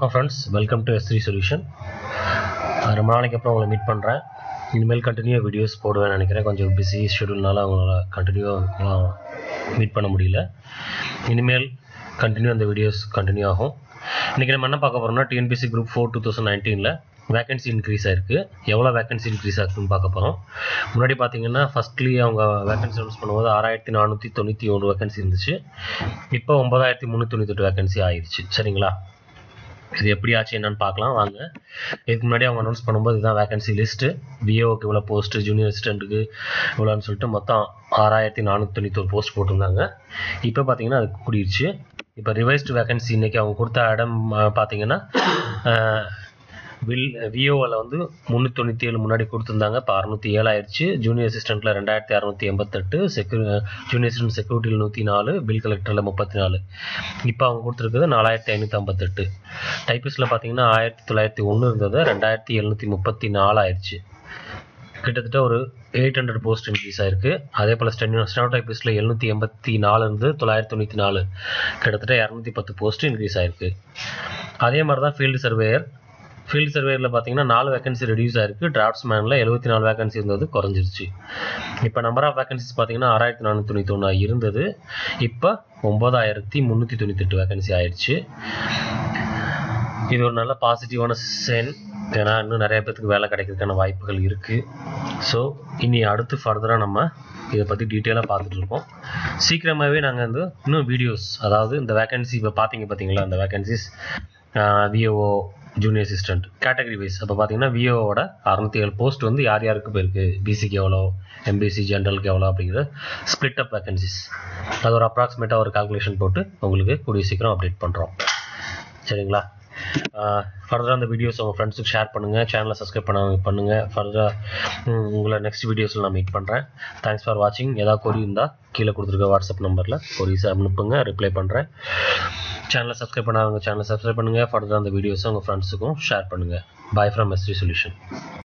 வணக்கம் friends welcome to S three solution ரொம்ப நாளைக்கு அப்புறம் உங்களை மீட் பண்ணுறேன் இனிமேல் கண்டினியூ வீடியோஸ் போடுவேன் நினைக்கிறேன். கொஞ்சம் பிஸி ஷெடியூல்னால அவங்களால கண்டினியூவாக மீட் பண்ண முடியல. இனிமேல் கண்டினியூ அந்த வீடியோஸ் கண்டினியூ ஆகும். இன்றைக்கி நம்ம என்ன பார்க்க போகிறோம்னா TNPSC group four two thousand நைன்டீனில் வேகன்சி இன்க்ரீஸ் ஆயிருக்கு. எவ்வளோ வேகன்சி இன்க்ரீஸ் ஆகுதுன்னு பார்க்க போகிறோம் முன்னாடி பார்த்தீங்கன்னா ஃபஸ்ட்லி அவங்க வேகன்சி அனௌன்ஸ் பண்ணும்போது ஆறாயிரத்தி நானூற்றி தொண்ணூற்றி ஒன்று வேகன்சி இருந்துச்சு. இப்போ ஒன்பதாயிரத்தி முந்நூற்றி தொண்ணூத்தெட்டு வேகன்சி ஆயிடுச்சு சரிங்களா? இது எப்படி ஆச்சு என்னன்னு பார்க்கலாம் வாங்க. இதுக்கு முன்னாடி அவங்க அனௌன்ஸ் பண்ணும்போது இதுதான் வேகன்சி லிஸ்ட்டு பிஏஓக்கு இவ்வளோ போஸ்ட்டு ஜூனியர் அசிஸ்டண்ட்டுக்கு இவ்வளோன்னு சொல்லிட்டு மொத்தம் ஆறாயிரத்தி நானூற்றி தொண்ணூத்தொரு போஸ்ட் போட்டிருந்தாங்க. இப்போ பார்த்தீங்கன்னா அது கூடிருச்சு. இப்போ ரிவைஸ்டு வேகன்சி இன்னைக்கு அவங்க கொடுத்த இடம் பார்த்தீங்கன்னா வில் விஓவில் வந்து முந்நூற்றி தொண்ணூற்றி ஏழு முன்னாடி கொடுத்துருந்தாங்க. இப்போ அறுநூற்றி ஏழு ஆயிடுச்சு ஜூனியர் அசிஸ்டண்ட்டில் ரெண்டாயிரத்தி அறநூற்றி எண்பத்தெட்டு செக்யூ ஜூனியர் அசிஸ்டன்ட் செக்யூரிட்டியில் நூற்றி நாலு பில் கலெக்டரில் முப்பத்தி நாலு இப்போ அவங்க கொடுத்துருக்குது நாலாயிரத்தி ஐநூற்றி ஐம்பத்தெட்டு. டைப்பிஸ்டில் பார்த்தீங்கன்னா ஆயிரத்தி தொள்ளாயிரத்தி ஒன்று இருந்தது ரெண்டாயிரத்தி எழுநூற்றி முப்பத்தி நாலு ஆயிடுச்சு கிட்டத்தட்ட ஒரு எயிட் ஹண்ட்ரட் போஸ்ட் இன்க்ரீஸ் ஆயிருக்கு. அதே போல் ஸ்டெனோ ஸ்டெனோ டைப்பிஸ்டில் எழுநூற்றி எண்பத்தி நாலு இருந்து தொள்ளாயிரத்தி தொண்ணூற்றி நாலு. கிட்டத்தட்ட இரநூத்தி பத்து போஸ்ட் இன்க்ரீஸ் ஆயிருக்கு. அதே மாதிரி தான் ஃபீல்டு சர்வேயர் ஃபீல்டு சர்வேயரில் பார்த்தீங்கன்னா நாலு வேகன்சி ரெடியூஸ் ஆயிருக்கு. டிராஃப்ட்ஸ்மேனில் எழுபத்தி நாலு வேகன்சி இருந்தது குறைஞ்சிருச்சு. இப்போ நம்பர் ஆஃப் வேகன்சிஸ் பார்த்தீங்கன்னா ஆறாயிரத்தி நானூற்றி தொண்ணூற்றி ஒன்றா இருந்தது. இப்போ ஒம்பதாயிரத்தி முந்நூற்றி தொண்ணூத்தெட்டு வேகன்சி ஆயிடுச்சு. இது ஒரு நல்ல பாசிட்டிவான சென் ஏன்னா இன்னும் நிறைய பேத்துக்கு வேலை கிடைக்கிறதுக்கான வாய்ப்புகள் இருக்குது ஸோ இனி அடுத்து ஃபர்தராக நம்ம இதை பற்றி டீட்டெயிலாக பார்த்துட்டு இருக்கோம். சீக்கிரமாகவே நாங்கள் வந்து இன்னும் வீடியோஸ் அதாவது இந்த வேகன்சி இப்போ பார்த்தீங்க பார்த்தீங்களா அந்த vacancies VAO junior assistant category wise அப்போ பார்த்தீங்கன்னா விஓவோட அறுநூத்தி ஏழு போஸ்ட் வந்து யார் யாருக்கு போயிருக்கு? பிசிக்கு எவ்வளோ எம்பிசி ஜென்ரலுக்கு எவ்வளோ அப்படிங்கிற ஸ்பிளிட் அப் வேகன்சிஸ் அது ஒரு அப்ராக்சிமேட்டாக ஒரு கால்குலேஷன் போட்டு உங்களுக்கு கூடிய சீக்கிரம் அப்டேட் பண்ணுறோம் சரிங்களா? ஃபர்தராக அந்த வீடியோஸ் உங்கள் ஃப்ரெண்ட்ஸுக்கு ஷேர் பண்ணுங்கள் சேனலை சப்ஸ்கிரைப் பண்ண பண்ணுங்கள் ஃபர்தராக உங்களை நெக்ஸ்ட் வீடியோஸில் நான் மீட் பண்ணுறேன் தேங்க்ஸ் ஃபார் வாட்சிங் ஏதாவது கொரி இருந்தால் கீழே கொடுத்துருக்க வாட்ஸ்அப் நம்பரில் கொரிஸ் அனுப்புங்க. ரிப்ளை பண்ணுறேன் சேனலை சப்ஸ்கிரைப் பண்ணாதவங்க சேனலை சப்ஸ்கிரைப் பண்ணுங்கள் ஃபர்தராக அந்த வீடியோஸை உங்கள் ஃப்ரெண்ட்ஸுக்கும் ஷேர் பண்ணுங்கள் பாய் ஃப்ரம் எஸ்டி சொல்யூஷன்